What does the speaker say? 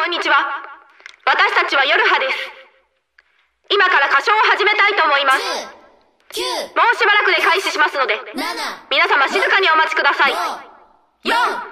こんにちは。私たちは夜派です。今から歌唱を始めたいと思います、もうしばらくで開始しますので、皆様静かにお待ちください、4